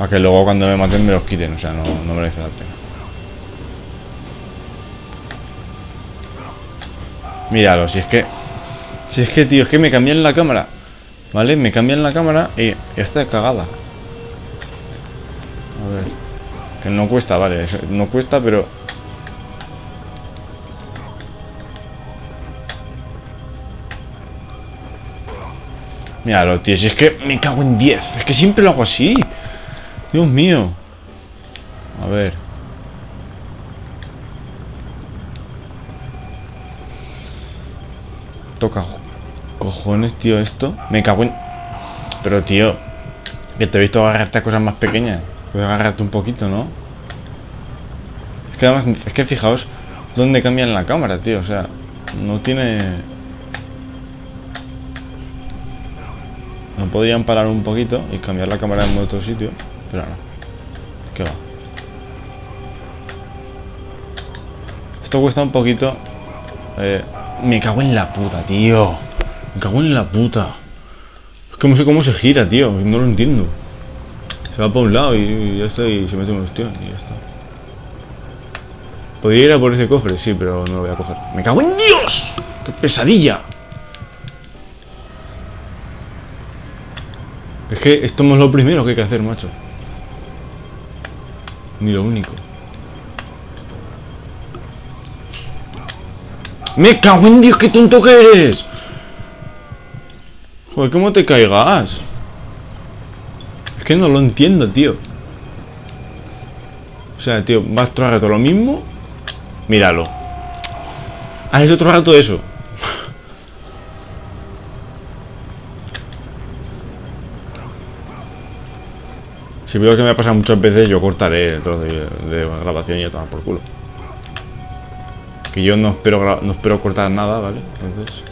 A que luego cuando me maten me los quiten, o sea, no, no merece la pena. Míralo, si es que... Si es que, tío, es que me cambian la cámara. ¿Vale? Me cambian la cámara y está cagada. A ver. Que no cuesta, vale. No cuesta, pero... Míralo, tío, si es que me cago en 10. Es que siempre lo hago así. Dios mío. A ver. Toca cojones, tío, esto. Me cago en... Pero, tío, que te he visto agarrarte a cosas más pequeñas. Puedes agarrarte un poquito, ¿no? Es que además, es que fijaos dónde cambian la cámara, tío. O sea, no tiene... No podrían parar un poquito y cambiar la cámara en otro sitio, pero no. ¿Qué va? Esto cuesta un poquito. Eh, me cago en la puta, tío. Me cago en la puta. Es que no sé cómo se gira, tío. No lo entiendo. Se va para un lado y, ya está y se mete un hostia y ya está. Podría ir a por ese cofre, sí, pero no lo voy a coger. ¡Me cago en Dios! ¡Qué pesadilla! Es que esto es lo primero que hay que hacer, macho. Ni lo único. ¡Me cago en Dios, qué tonto que eres! Joder, ¿cómo te caigas? Es que no lo entiendo, tío. O sea, tío, vas otro rato lo mismo. Míralo. Has otro rato eso. Si veo que me ha pasado muchas veces, yo cortaré el trozo de, grabación y ya tomar por culo. Que yo no espero, no espero cortar nada, ¿vale? Entonces...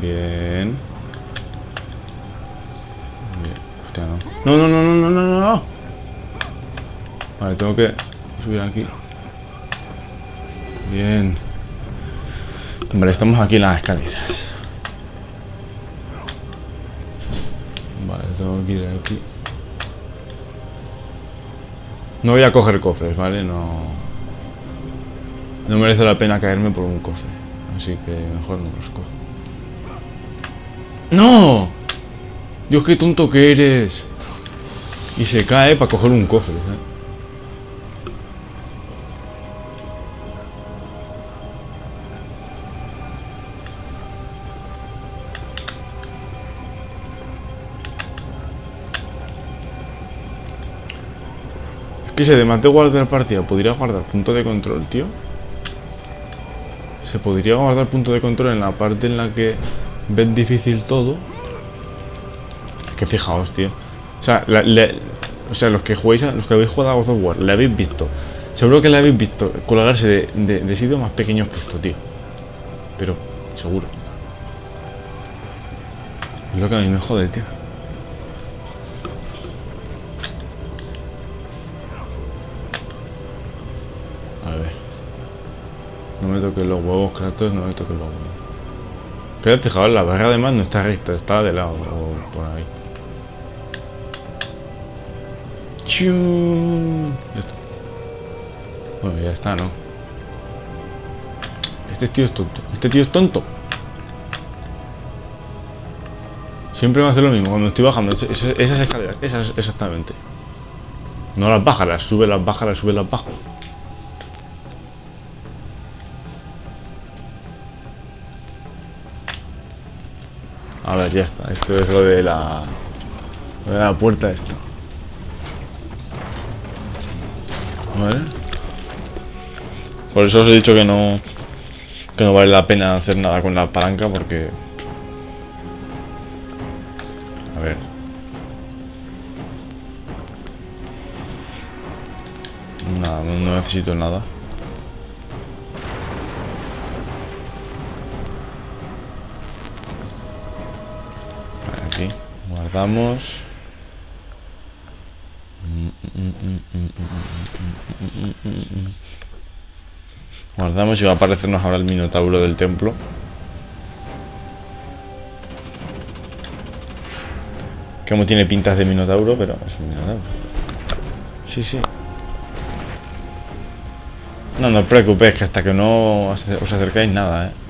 Bien. Bien. Hostia, no. No, no, no, no, no, no, no. Vale, tengo que subir aquí. Bien. Vale, estamos aquí en las escaleras. Vale, tengo que ir aquí. No voy a coger cofres, ¿vale? No... No merece la pena caerme por un cofre. Así que mejor no los cojo. ¡No! Dios, qué tonto que eres. Y se cae para coger un cofre, ¿eh? Que se además de guardar partida, ¿podría guardar punto de control, tío? Se podría guardar punto de control en la parte en la que ves difícil todo. Es que fijaos, tío. O sea, o sea, los que jugáis, los que habéis jugado a God of War, le habéis visto. Seguro que le habéis visto colgarse de, de, de sitios más pequeños que esto, tío. Pero, seguro. Es lo que a mí me jode, tío. Me toques los huevos, Kratos, no me toques los huevos. Pero fijaos, la barra además no está recta, está de lado por ahí. Ya. Bueno, ya está, ¿no? Este tío es tonto. Este tío es tonto. Siempre me hace lo mismo cuando estoy bajando. Esas, escaleras, esas exactamente. No las baja, las sube, las baja, las sube, las bajo. A ver, ya está. Esto es lo de la... Lo de la puerta esto. Vale. Por eso os he dicho que no... Que no vale la pena hacer nada con la palanca porque... A ver. Nada, no necesito nada. Guardamos. Guardamos y va a aparecernos ahora el minotauro del templo. Que tiene pintas de minotauro, pero es un minotauro. Sí, sí. No, no os preocupéis, que hasta que no os acercáis nada, eh.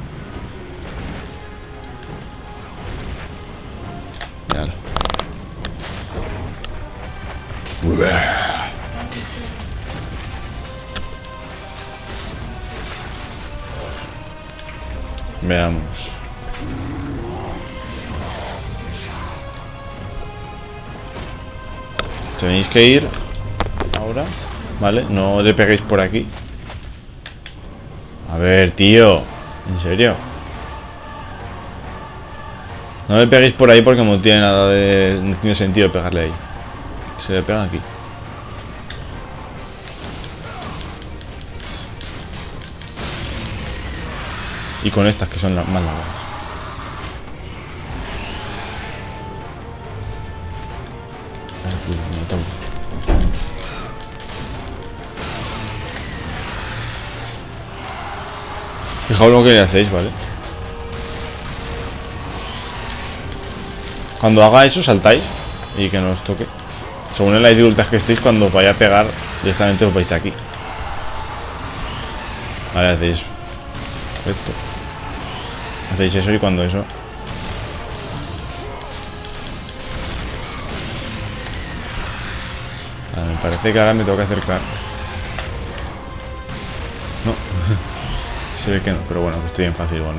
Veamos. Tenéis que ir ahora, ¿vale? No le peguéis por aquí. A ver, tío. ¿En serio? No le peguéis por ahí porque no tiene nada de... No tiene sentido pegarle ahí. Se le pega aquí. Y con estas que son las más largas. Fijaos lo que hacéis, ¿vale? Cuando haga eso, saltáis y que no os toque. Según en la dificultad que estéis, cuando vaya a pegar, directamente os vais aquí. Vale, hacéis esto. Hacéis eso y cuando eso... Me parece que ahora me tengo que acercar. No. Se ve que no, pero bueno, estoy en fácil igual,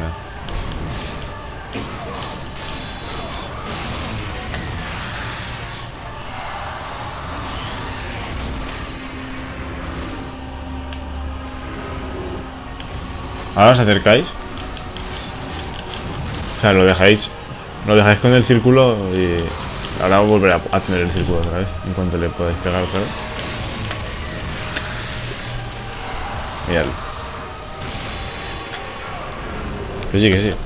Ahora os acercáis. O sea, lo dejáis. Lo dejáis con el círculo y ahora volveré a, tener el círculo otra vez. En cuanto le podáis pegar otra vez. Mirad. Que sí, que sí.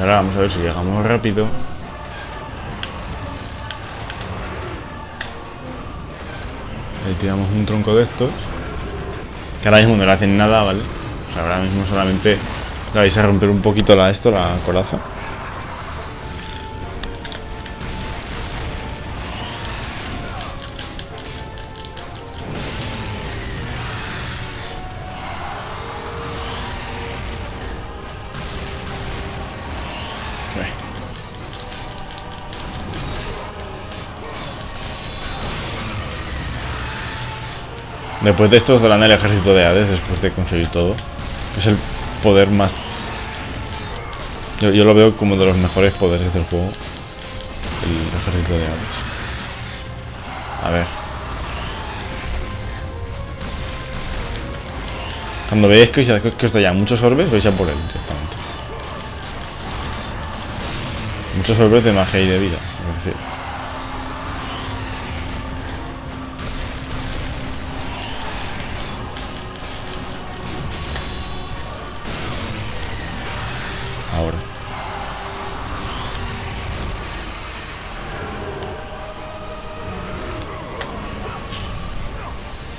Ahora vamos a ver si llegamos rápido. Ahí tiramos un tronco de estos. Que ahora mismo no le hacen nada, ¿vale? Ahora mismo solamente le vais a romper un poquito la esto, la coraza. Después de esto os darán el ejército de Hades, después de conseguir todo. Es el poder más... Yo, lo veo como de los mejores poderes del juego. El ejército de Hades. A ver. Cuando veáis que os, que os da ya muchos orbes, vais a por él directamente. Muchos orbes de magia y de vida, me refiero.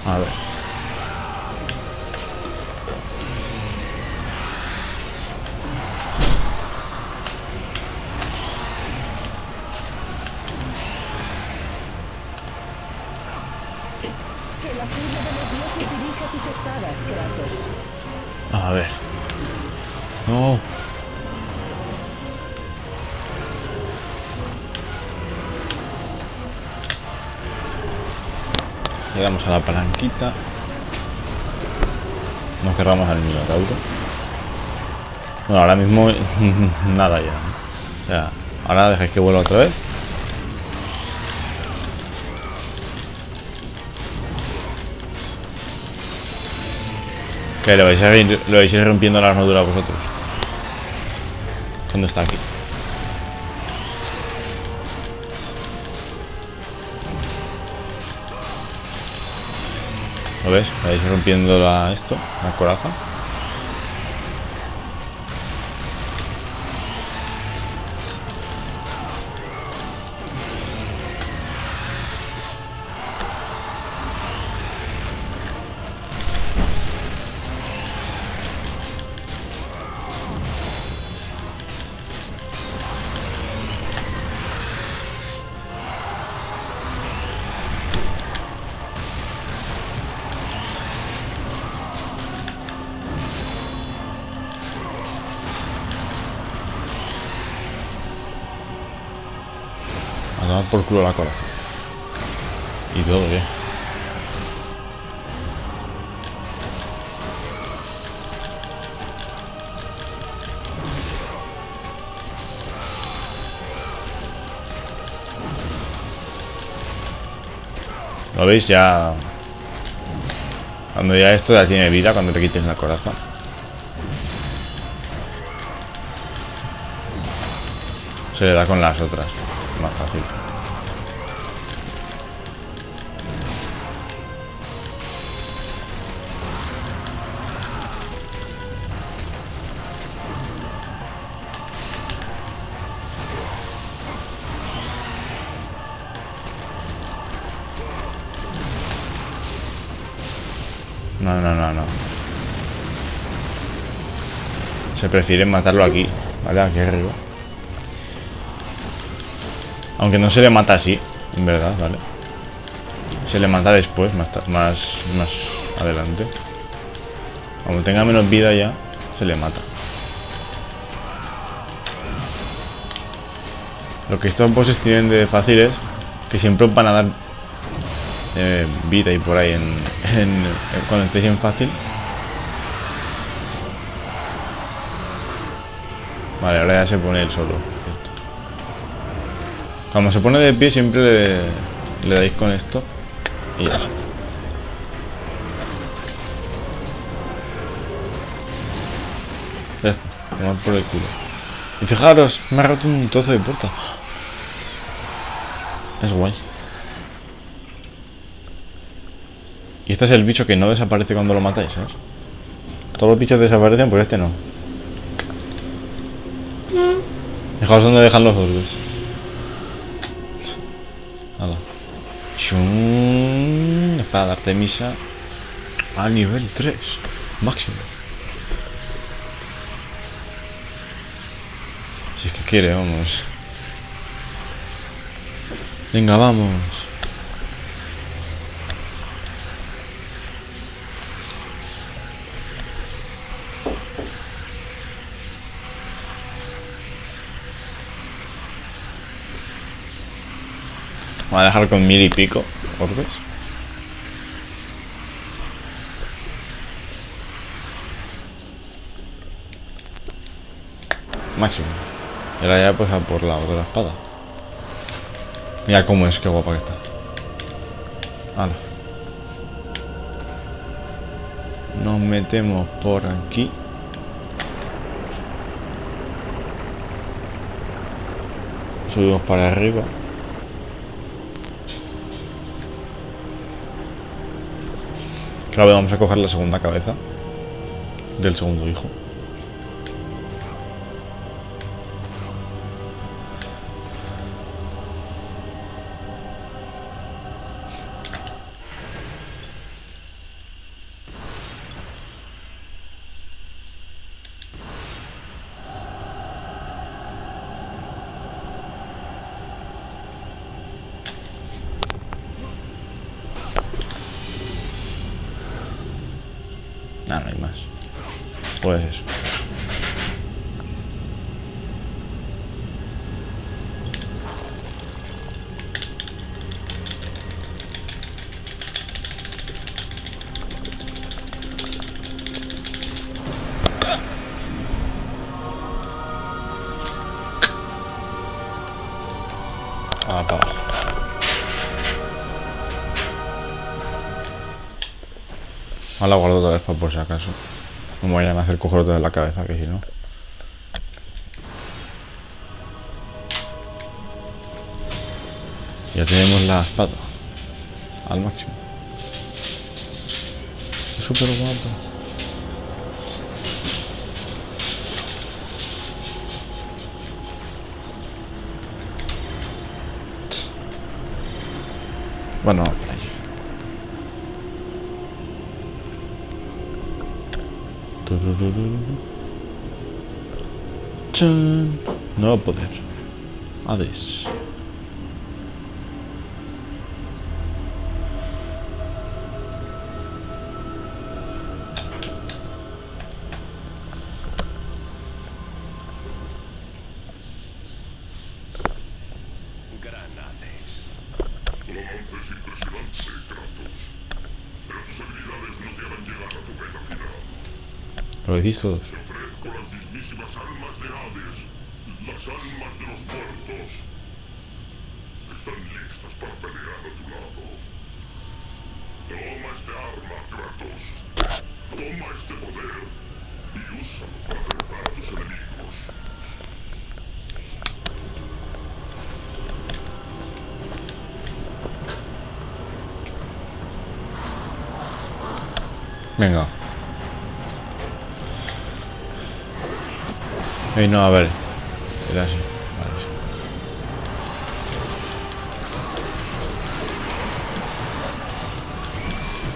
A ver. Le damos a la palanquita. Nos cerramos al minotauro. Bueno, ahora mismo nada ya. O sea, ahora dejáis que vuelva otra vez. Que le vais a ir, lo vais a ir rompiendo la armadura vosotros. Cuando está aquí. ¿Lo ves? Vais rompiendo la, esto, la coraza. A por culo la coraza. Y todo, ¿eh? ¿Lo veis? Ya... Cuando ya esto ya tiene vida, cuando le quites la coraza. Se le da con las otras. Más fácil. No, no, no, no. Se prefiere matarlo aquí, ¿vale? Aquí arriba. Aunque no se le mata así, en verdad, ¿vale? Se le mata después, más, más, más adelante. Como tenga menos vida ya, se le mata. Lo que estos bosses tienen de fácil es que siempre van a dar eh, vida y por ahí en, en- en- cuando estéis en fácil. Vale, ahora ya se pone él solo. Cuando se pone de pie siempre le, le dais con esto y ya. Ya está, tomar por el culo. Y fijaros, me ha roto un trozo de puerta. Es guay. Y este es el bicho que no desaparece cuando lo matáis, ¿sabes? Todos los bichos desaparecen, pero este no. Fijaos dónde dejan los orbes. Chun, Espada de Artemisa a nivel 3. Máximo. Si es que quiere, vamos. Venga, vamos. Voy a dejar con mil y pico orbes. Máximo. Y ahora ya pues a por la otra espada. Mira cómo es, qué guapa que está. Hala. Nos metemos por aquí. Subimos para arriba. Claro, vamos a coger la segunda cabeza del segundo hijo. Pues. Ah. Ahora guardo otra vez para por si acaso. No vayan a hacer cojones de la cabeza, que si no. Ya tenemos la espada. Al máximo. súper guapa. Bueno, Chan. Nuevo poder. Hades. Lo ofrezco las mismísimas almas de Hades, las almas de los muertos. Están listas para pelear a tu lado. Toma este arma, Kratos. Toma este poder y úsalo para derrotar a tus enemigos. Venga. Ey, no, a ver. Era así. Vale, sí.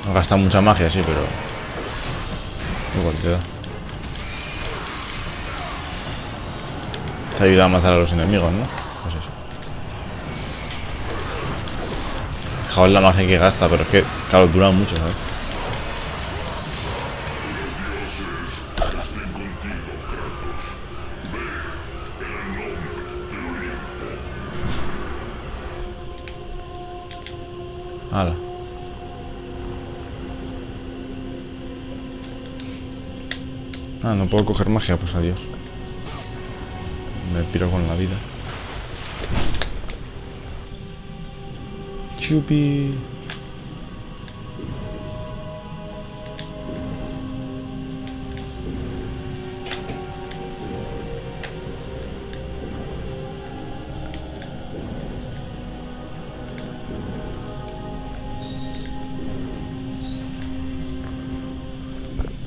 No gasta mucha magia, sí, pero... Igual te da. Te ayuda a matar a los enemigos, ¿no? Pues eso. Fijaos la magia que gasta, pero es que, claro, dura mucho, ¿sabes? No puedo coger magia, pues adiós. Me piro con la vida. Chupi.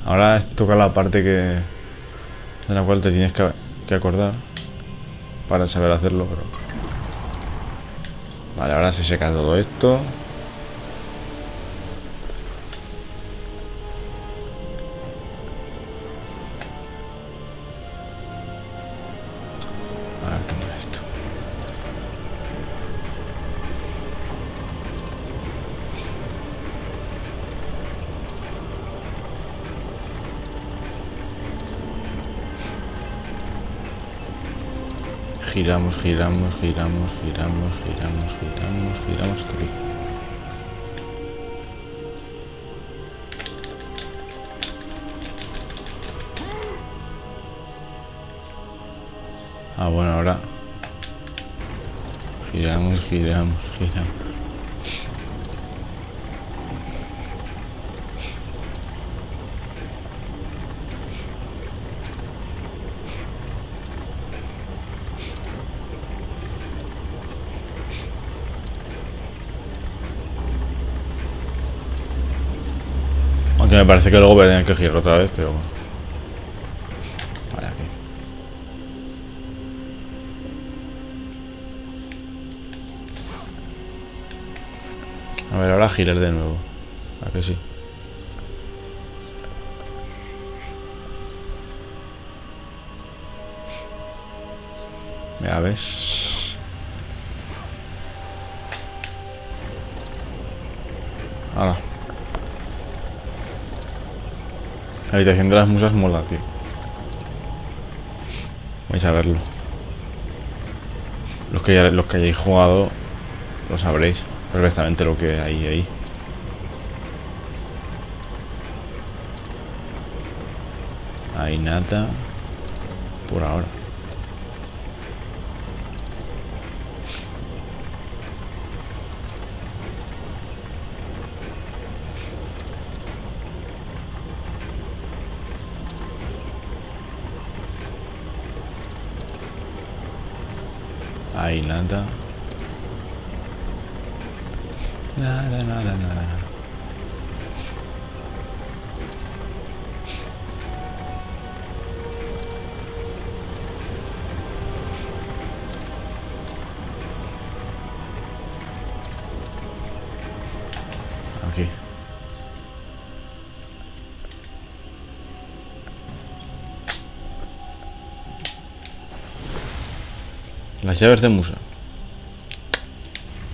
Ahora toca la parte que de la cual te tienes que, que acordar para saber hacerlo, pero vale, ahora se seca todo esto. Giramos, giramos, giramos, giramos, giramos, giramos, giramos hasta aquí. Ah, bueno, ahora giramos, giramos, giramos. Me parece que luego voy a tener que girar otra vez, pero... Vale. A ver, ahora girar de nuevo. ¿A que sí? Ya ves. Ahora. Habitación de las musas mola, tío. Vais a verlo. Los que, los que hayáis jugado lo sabréis perfectamente lo que hay ahí. Hay nada por ahora. Hay nada. Nada, nada, nada. Las llaves de Musa.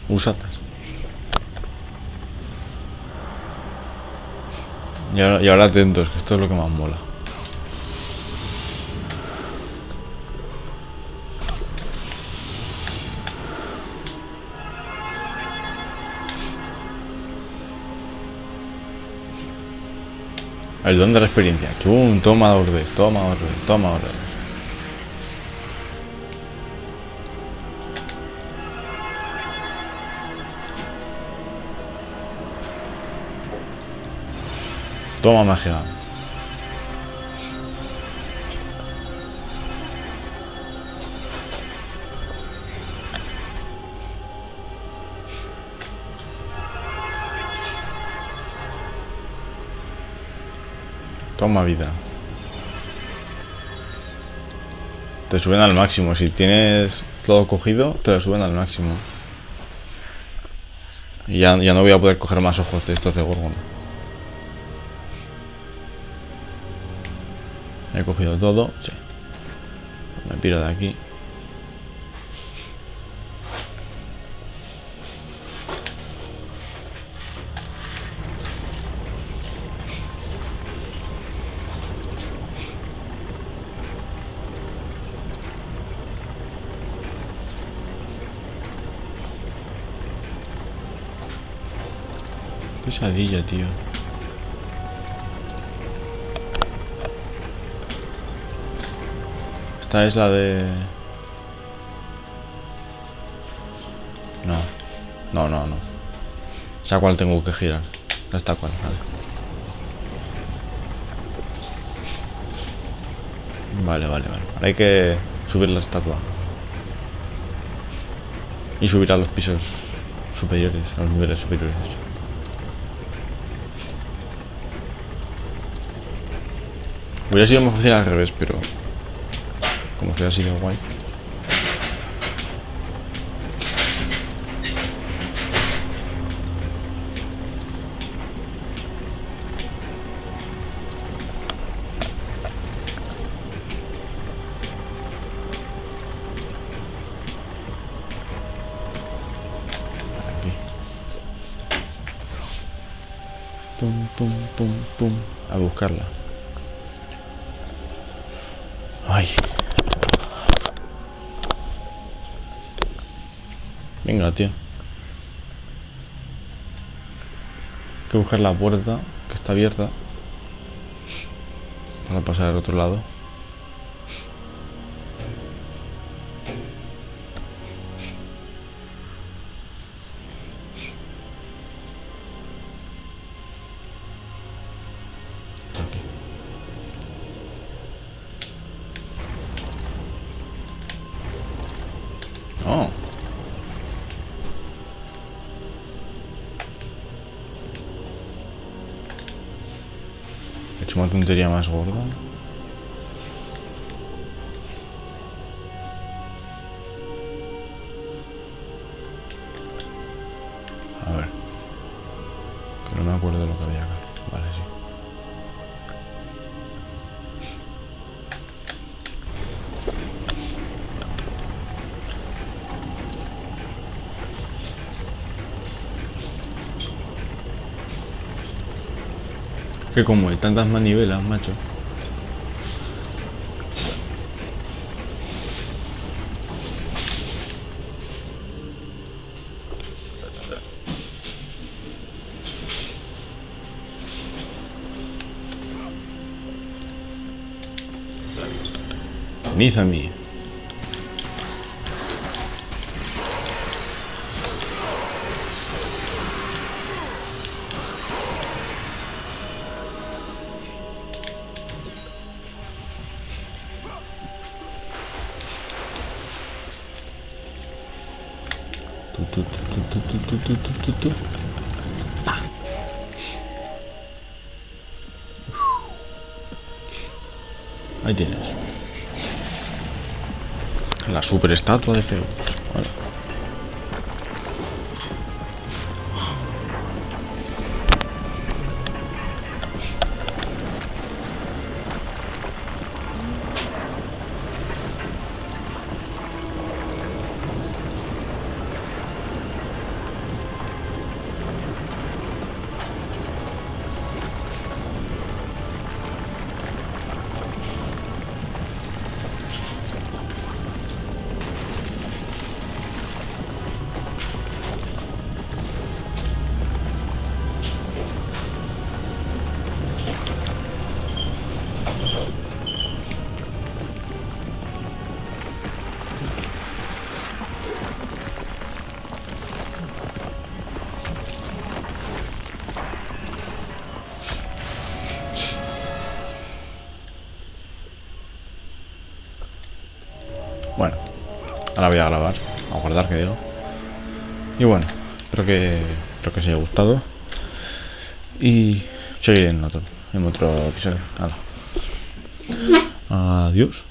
Usadas. Y ahora, y ahora atentos, que esto es lo que más mola. El don de la experiencia. Chum, toma orden, toma orden, toma orden. Toma magia. Toma vida. Te suben al máximo. Si tienes todo cogido, te lo suben al máximo. Y ya, ya no voy a poder coger más ojos de estos de Gorgon. He cogido todo. Sí. Me piro de aquí. Pesadilla, tío. Esta es la de... No. No, no, no. ¿Esa cuál tengo que girar? Esta cual, vale. Vale, vale, vale. Ahora hay que subir la estatua. Y subir a los pisos superiores, a los niveles superiores. Hubiera sido más fácil al revés, pero... Como que ha sido guay. Pum, pum, pum, pum. A buscarla. Ay. Venga, tío. Hay que buscar la puerta que está abierta para pasar al otro lado. Acuerdo de lo que había acá. Vale, sí. Que como hay tantas manivelas, macho. 你发米？突突突突突突突突突！哎，停了。La super estatua de Zeus. Voy a grabar, a guardar que digo. Y bueno, espero que, espero que os haya gustado. Y seguiré en otro, en otro episodio. Adiós.